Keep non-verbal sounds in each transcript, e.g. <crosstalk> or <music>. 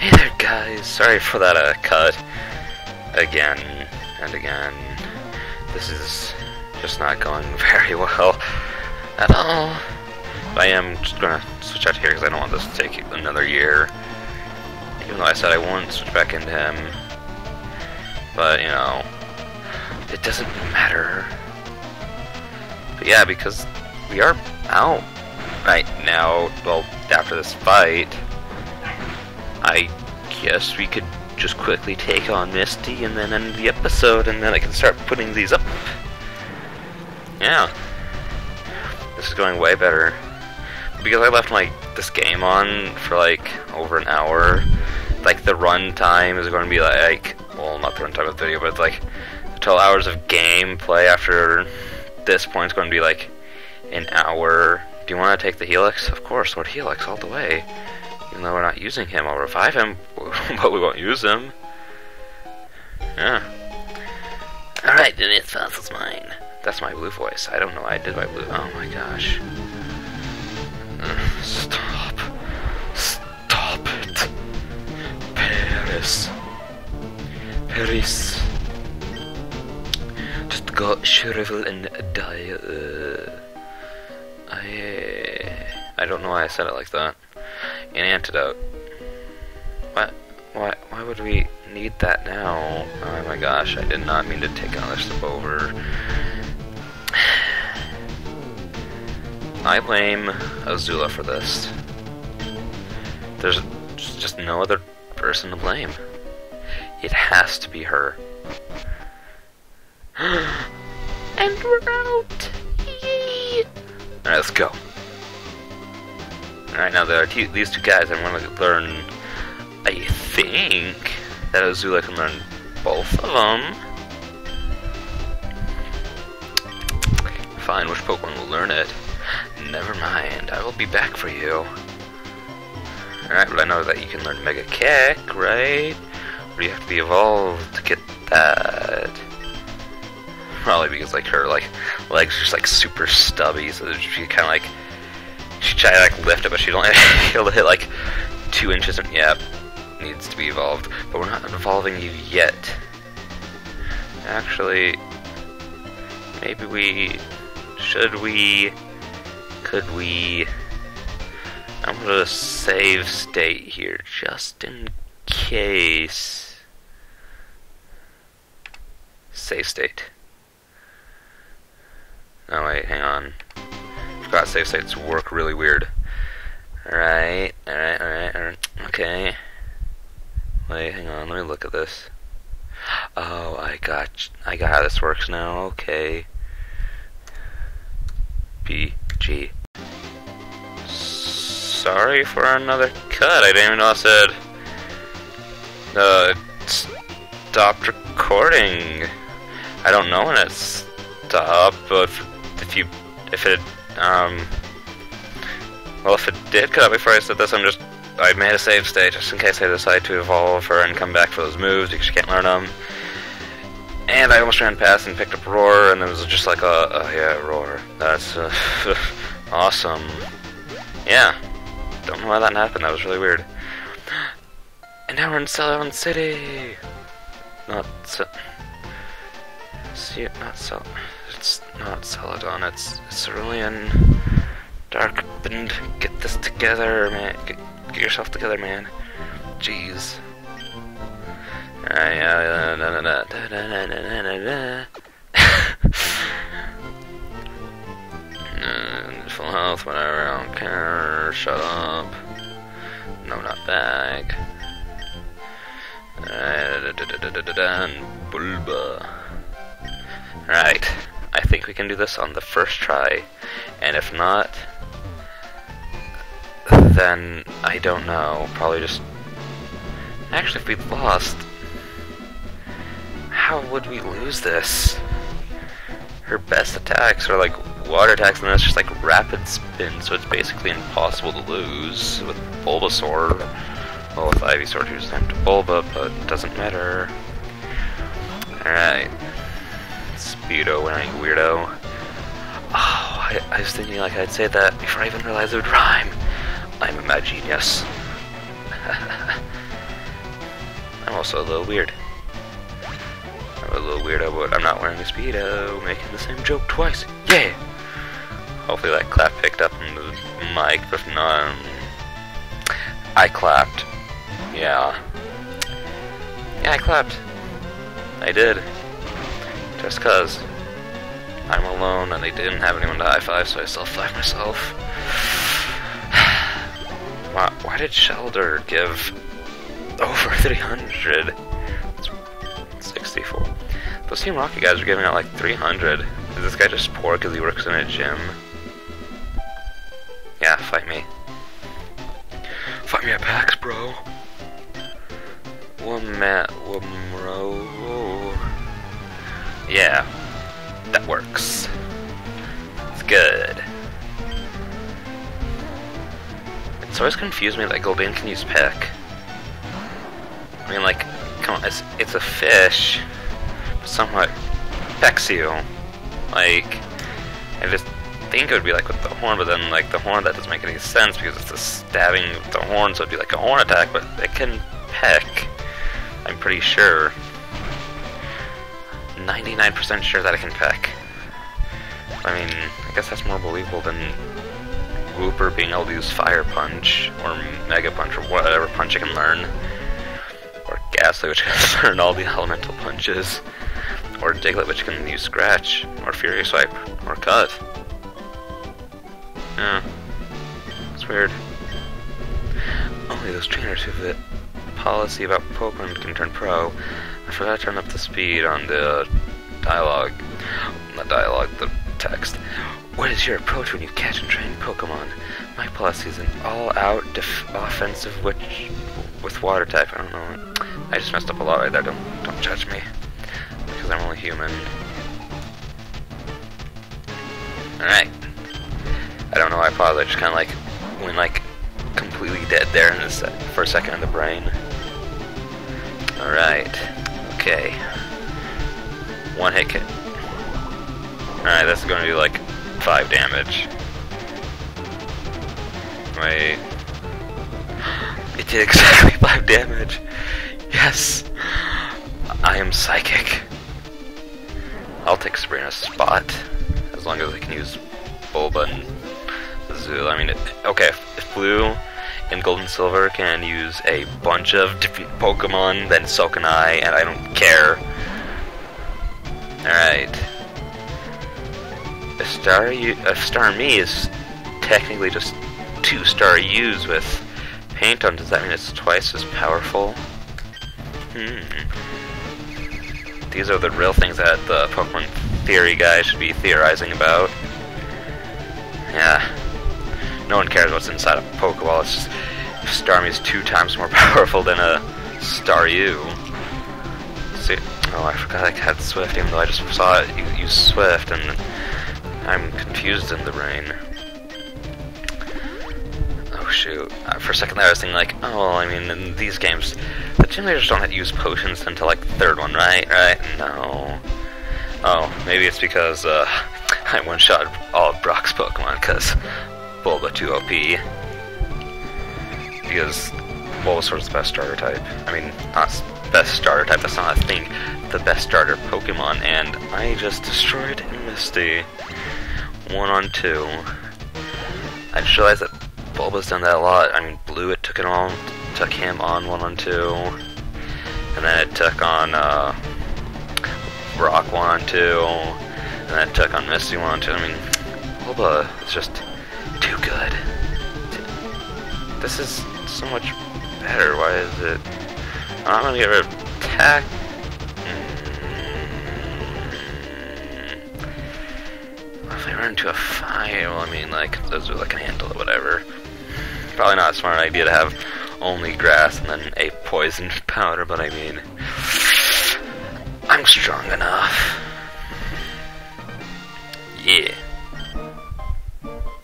Hey there, guys. Sorry for that uh, cut. Again and again. This is just not going <laughs> very well at all. But I am just gonna switch out here because I don't want this to take another year. Even though I said I wouldn't switch back into him. But, you know, it doesn't matter. But yeah, because we are out right now, well, after this fight, I guess we could just quickly take on Misty and then end the episode, and then I can start putting these up. Yeah. This is going way better. Because I left my this game on for like over an hour, like the run time is going to be like, well, not the run time of the video, but like 12 hours of gameplay after this point is going to be like an hour. Do you want to take the Helix? Of course, Lord Helix all the way. Even though we're not using him, I'll revive him, <laughs> but we won't use him. Yeah. Alright, then it's Fossil's mine. That's my blue voice. I don't know why I did my blue. Oh my gosh. <sighs> Stop. Stop it. Paras. Paras. Just go shrivel and die. Uh, I. I don't know why I said it like that. An antidote. What? Why? Why would we need that now? Oh my gosh! I did not mean to take another step over. <sighs> I blame Azula for this. There's just no other person to blame. It has to be her. <gasps> and we're out! Alright, let's go. Alright, now there are two, these two guys. I want to learn. I think that Azula can learn both of them. Fine, which Pokemon will learn it? Never mind, I will be back for you. Alright, but I know that you can learn Mega Kick, right? Or you have to be evolved to get that. Probably because like her like legs are just like super stubby, so she kind of like she tried to like lift it, but she'd only able to hit like two inches. And yep, needs to be evolved, but we're not evolving you yet. Actually, maybe we should we could we I'm gonna save state here just in case save state oh wait hang on forgot save states work really weird. Alright alright alright alright. Okay. Wait hang on let me look at this. Oh I got I got how this works now. Okay. PG sorry for another cut. I didn't even know I said uh, stopped recording. I don't know when it stopped, but if you if it um well if it did cut out before I said this, I'm just I made a save state just in case I decide to evolve her and come back for those moves because you can't learn them. And I almost ran past and picked up Roar, and it was just like a, oh yeah, Roar. That's uh, <laughs> awesome. Yeah. Don't know why that happened, that was really weird. And now we're in Celadon City! Not See, not Cel- It's not Celadon, it's Cerulean. Darkbend, get this together, man. Get, get yourself together, man. Jeez. Full health, whatever, I don't care. Shut up. No, not bag. Bulba. Right. I think we can do this on the first try. And if not, then I don't know. Probably just. Actually, if we lost, how would we lose this? Her best attacks are like water attacks, and then it's just like rapid spin, so it's basically impossible to lose with Bulbasaur. Well, with Ivysaur, who's named Bulba, but it doesn't matter. Alright. Speedo wearing weirdo. Oh, I, I was thinking like I'd say that before I even realized it would rhyme. I'm a mad genius. <laughs> I'm also a little weird. I'm a little weirdo, but I'm not wearing a Speedo, making the same joke twice. Yeah! Hopefully that clap picked up on the mic, but if not, um, I clapped. Yeah. Yeah, I clapped. I did. Just cause. I'm alone and they didn't have anyone to high five, so I self five myself. <sighs> why, why did Shellder give over 300? It's 64. Those Team Rocket guys are giving out like 300. Is this guy just poor because he works in a gym? Yeah, fight me. Fight me at PAX, bro. Womat Womro. Yeah, that works. It's good. It's always confused me that Goldeen can use Peck. I mean, like, come on, it's, it's a fish, but somewhat pecks you. Like, I just think it would be like with the horn, but then like the horn that doesn't make any sense because it's a stabbing with the horn, so it'd be like a horn attack, but it can peck. I'm pretty sure. 99% sure that I can peck. I mean, I guess that's more believable than Wooper being able to use Fire Punch, or Mega Punch, or whatever punch it can learn. Or Gastly, which can <laughs> learn all the elemental punches. Or Diglett, which can use Scratch, or Fury Swipe, or Cut. Yeah. It's weird. Only those trainers who the policy about Pokemon can turn pro. I forgot to turn up the speed on the dialogue. Not dialogue, the text. What is your approach when you catch and train Pokemon? My policy is an all-out offensive which with water type. I don't know. I just messed up a lot right there. Don't don't judge me because I'm only human. All right. I don't know why I paused. I just kind of like went like completely dead there in this for a second in the brain. All right. Okay. One hit kit. All right, that's going to be like five damage. Wait. It did exactly <laughs> five damage. Yes. I am psychic. I'll take Sabrina's spot as long as I can use Bulba and Zoo. I mean, it, okay, if Blue and Gold and Silver can use a bunch of different Pokemon, then so can I, and I don't care. Alright. A star, a Starmie is technically just two Staryus with paint on. Does that mean it's twice as powerful? Hmm. These are the real things that the Pokemon theory guy should be theorizing about. Yeah. No one cares what's inside a Pokeball. It's just Starmie is two times more <laughs> powerful than a Staryu. See, oh, I forgot I had Swift, even though I just saw it use Swift, and I'm confused in the rain. Oh shoot! Uh, for a second there, I was thinking like, oh, I mean, in these games, the gym leaders don't have to use potions until like third one, right? Right? No. Oh, maybe it's because uh, <laughs> I one-shot all of Brock's Pokemon because Bulba 2 OP. Because Bulbasaur's the best starter type. I mean, not best starter type, that's not a thing. The best starter Pokemon, and I just destroyed Misty. One on two. I just realized that Bulba's done that a lot. I mean, Blue, it took it on, took him on one on two. And then it took on, uh, Brock one on two. And then it took on Misty one on two. I mean, Bulba is just too good. This is so much better. Why is it? I'm gonna get rid of attack. Mm. If I run into a fire, well, I mean, like, those are like an handle or whatever. Probably not a smart idea to have only grass and then a poison <laughs> powder, but I mean, I'm strong enough. Yeah.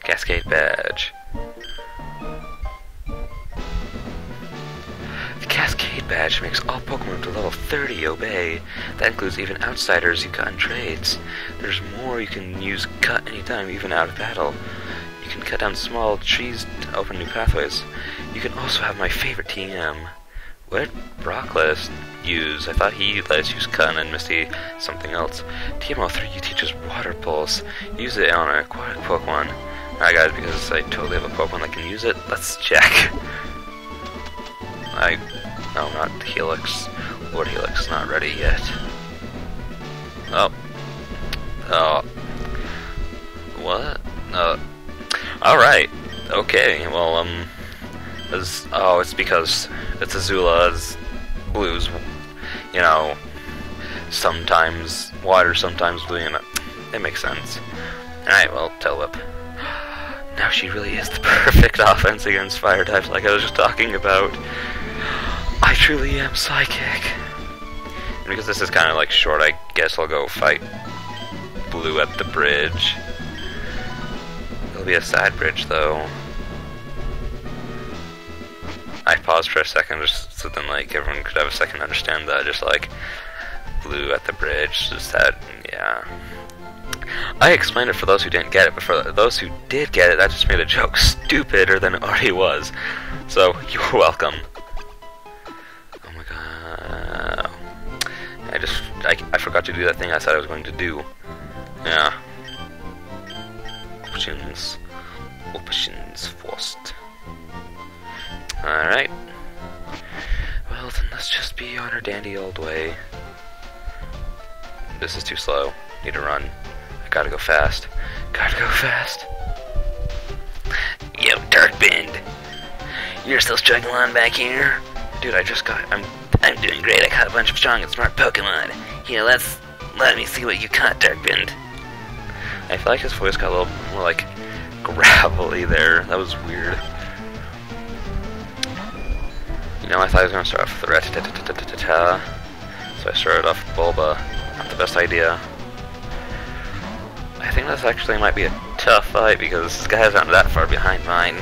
Cascade badge. The Cascade badge makes all Pokemon to level 30 obey. That includes even outsiders you got in trades. There's more you can use cut anytime, even out of battle. You can cut down small trees to open new pathways. You can also have my favorite TM, what Brock use? I thought he let us use Kun and Misty something else. TMO3 teaches Water Pulse. Use it on an aquatic Pokemon. Alright guys, because I totally have a Pokemon that can use it, let's check. I... No, not Helix. Lord Helix not ready yet. Oh. Oh. What? Uh. Alright. Okay, well, um... As, oh, it's because it's Azula's blues, you know, sometimes water, sometimes blue, and it makes sense. Alright, well, Telep. She really is the <laughs> perfect offense against fire types like I was just talking about. I truly am psychic. And because this is kind of like short, I guess I'll go fight Blue at the bridge. It'll be a side bridge though. I paused for a second just so then like everyone could have a second to understand that. Just like Blue at the bridge, just that, yeah. I explained it for those who didn't get it, but for those who did get it, that just made the joke stupider than it already was. So, you're welcome. Oh my god. I just, I, I forgot to do that thing I said I was going to do. Yeah. Options. Options first. Alright. Well, then let's just be on our dandy old way. This is too slow. Need to run. Gotta go fast. Gotta go fast. Yo, Darkbend. You're still struggling on back here? Dude, I just got... I'm I'm doing great. I caught a bunch of strong and smart Pokemon. Here, let's... Let me see what you caught, Darkbend. I feel like his voice got a little more, like, gravelly there. That was weird. You know, I thought I was going to start off with the ta so I started off with Bulba. Not the best idea. I think this actually might be a tough fight because this guy's not that far behind mine.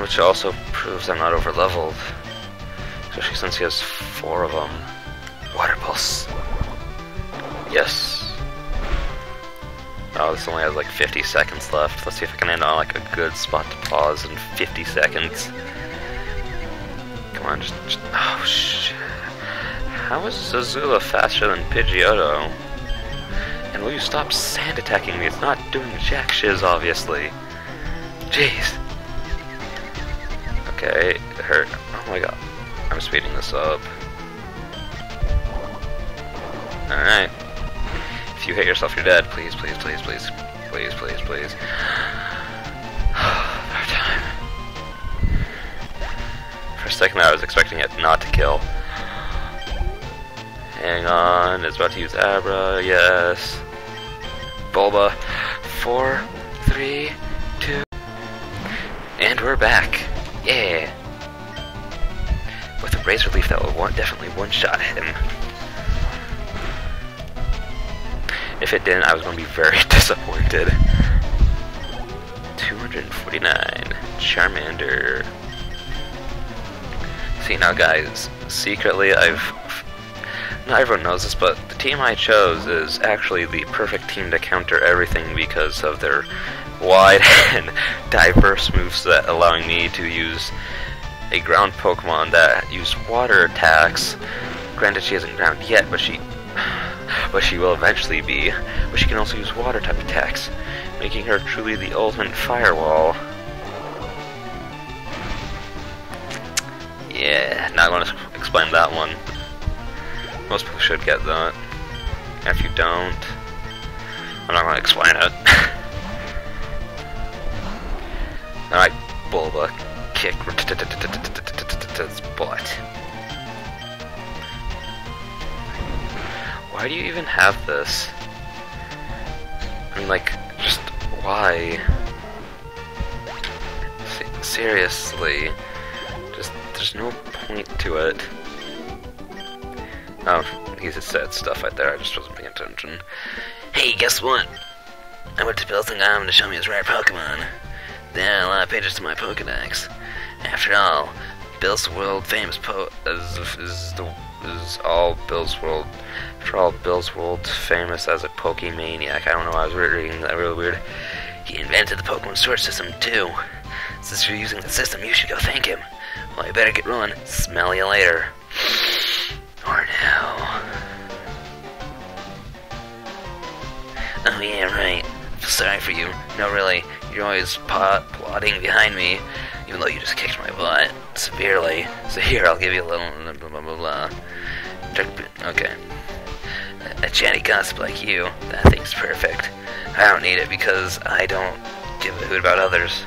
Which also proves I'm not over leveled. Especially since he has four of them. Water Pulse. Yes. Oh, this only has like 50 seconds left. Let's see if I can end on like a good spot to pause in 50 seconds. Come on, just, just oh shit. How is Azula faster than Pidgeotto? Will you stop sand attacking me? It's not doing jack shiz, obviously. Jeez. Okay, it hurt. Oh my god. I'm speeding this up. Alright. If you hit yourself, you're dead. Please, please, please, please. Please, please, please. <sighs> For a second I was expecting it not to kill. Hang on, it's about to use Abra, yes. Bulba. Four, three, two. And we're back. Yeah. With a razor leaf that will one, definitely one-shot him. If it didn't, I was going to be very <laughs> disappointed. 249. Charmander. See now guys, secretly I've... Not everyone knows this, but the team I chose is actually the perfect team to counter everything because of their wide <laughs> and diverse moveset allowing me to use a ground Pokemon that use water attacks. Granted she isn't ground yet, but she <sighs> but she will eventually be. But she can also use water type attacks, making her truly the ultimate firewall. Yeah, not going to explain that one. Most people should get that. if you don't, I'm not to explain it. <laughs> Alright, Bulba, kick its <laughs> butt. Why do you even have this? I mean, like, just why? seriously, just there's no point to it. Oh, he just said stuff right there. I just wasn't paying attention. Hey, guess what? I went to Bill's Island to show me his rare Pokemon. Are a lot of pages to my Pokedex. After all, Bill's world famous po is, is the is all Bill's world. After all, Bill's world famous as a Pokemaniac. I don't know. I was reading that really weird. He invented the Pokemon Sword System too. Since you're using the system, you should go thank him. Well, you better get rolling. Smell you later. Or now. Oh yeah, right. Sorry for you. No, really. You're always pot plotting behind me, even though you just kicked my butt severely. So here, I'll give you a little blah blah blah blah. Okay. A chatty gossip like you, that thing's perfect. I don't need it because I don't give a hoot about others.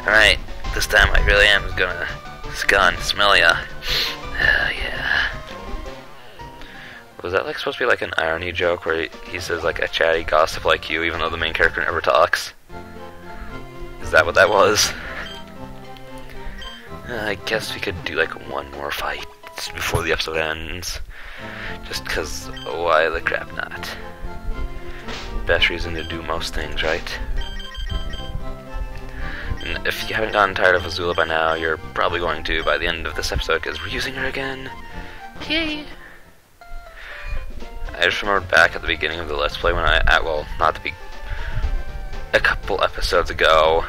Alright, this time I really am gonna scun, smell ya. Was that like supposed to be like an irony joke where he, says like a chatty gossip like you, even though the main character never talks? Is that what that was? Uh, I guess we could do like one more fight before the episode ends. Just cause why the crap not? Best reason to do most things, right? And if you haven't gotten tired of Azula by now, you're probably going to by the end of this episode because we're using her again. Yay! I just remembered back at the beginning of the Let's Play when I, at, well, not the be a couple episodes ago,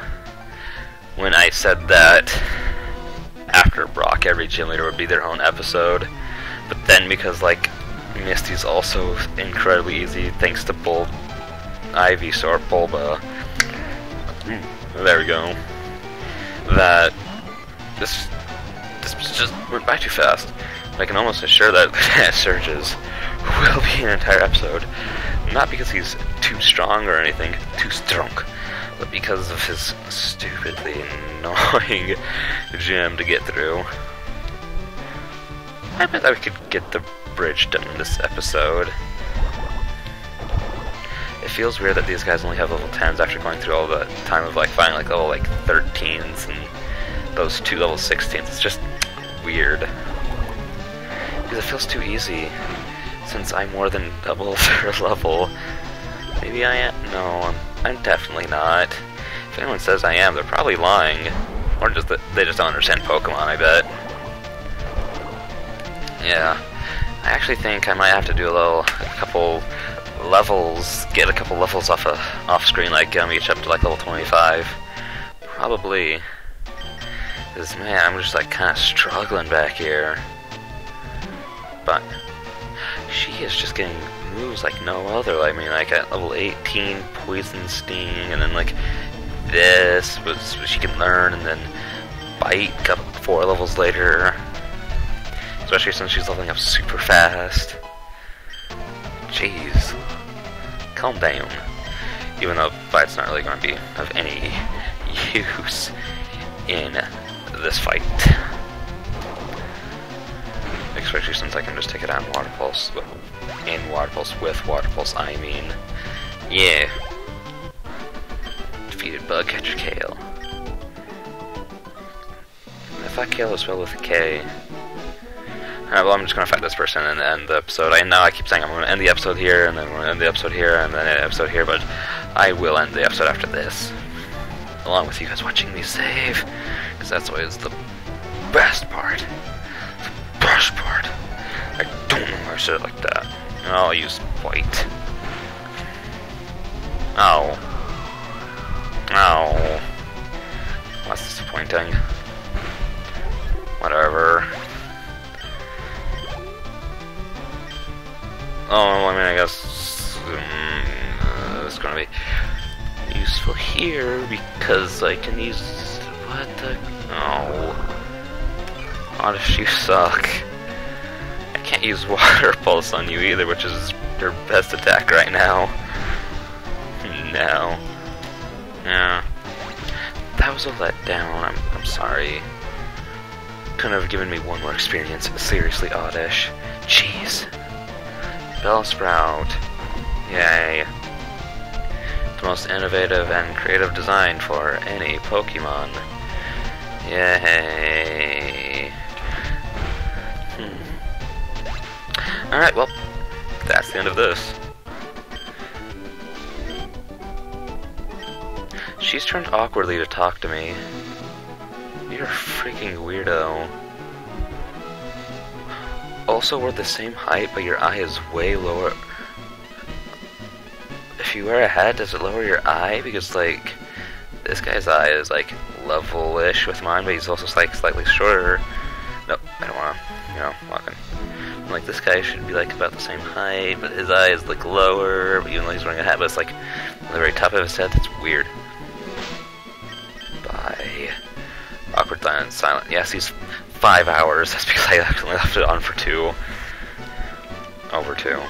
when I said that after Brock, every gym leader would be their own episode. But then because, like, Misty's also incredibly easy thanks to Bul Ivysaur Bulba. There we go. That this this just went by too fast. I can almost assure that <laughs> the Surges will be an entire episode. Not because he's too strong or anything, too strong, but because of his stupidly annoying <laughs> gym to get through. I bet that we could get the bridge done in this episode. It feels weird that these guys only have level 10s after going through all the time of like finding like level like 13s and those two level 16s. It's just weird. Because it feels too easy since I'm more than double <laughs> their level. Maybe I am. No, I'm, definitely not. If anyone says I am, they're probably lying. Or just they just don't understand Pokemon, I bet. Yeah. I actually think I might have to do a little, a couple levels, get a couple levels off a, off screen, like um, each up to like level 25. Probably. Cause man, I'm just like kind of struggling back here. But she is just getting moves like no other. I mean, like at level 18, Poison Sting, and then like this was she can learn, and then Bite got four levels later. Especially since she's leveling up super fast. Jeez. Calm down. Even though Bite's not really going to be of any <laughs> use in this fight. Especially since I can just take it on Water Pulse. In Water Pulse, with Water Pulse, I mean. Yeah. Defeated Bug Catcher Kale. If I Kale was spelled with a K. Alright, well, I'm just gonna fight this person and end the episode. I know I keep saying I'm gonna end the episode here, and then we're gonna end the episode here, and then end the episode here, but I will end the episode after this. Along with you guys watching me save, because that's always the best part. I don't know why I said it like that. I'll use white. Oh. Oh. That's disappointing. Whatever. Oh, I mean, I guess um, uh, it's gonna be useful here because I can use what the oh, Oddish, you suck. Use <laughs> Water Pulse on you either, which is your best attack right now. No. Yeah. That was a letdown. I'm I'm sorry. Couldn't have given me one more experience. Seriously, Oddish. Jeez. Bellsprout. Yay. The most innovative and creative design for any Pokemon. Yay. Alright, well, that's the end of this. She's turned awkwardly to talk to me. You're a freaking weirdo. Also, we're the same height, but your eye is way lower. If you wear a hat, does it lower your eye? Because, like, this guy's eye is, like, level-ish with mine, but he's also like slightly shorter. Nope, I don't wanna, you know, walking. Like this guy should be like about the same height, but his eye is like lower, even though he's wearing a hat, but it's like on the very top of his head. That's weird. Bye. Awkward silence. Silent. Yes, he's five hours. <laughs> That's because I actually left it on for two. Over two.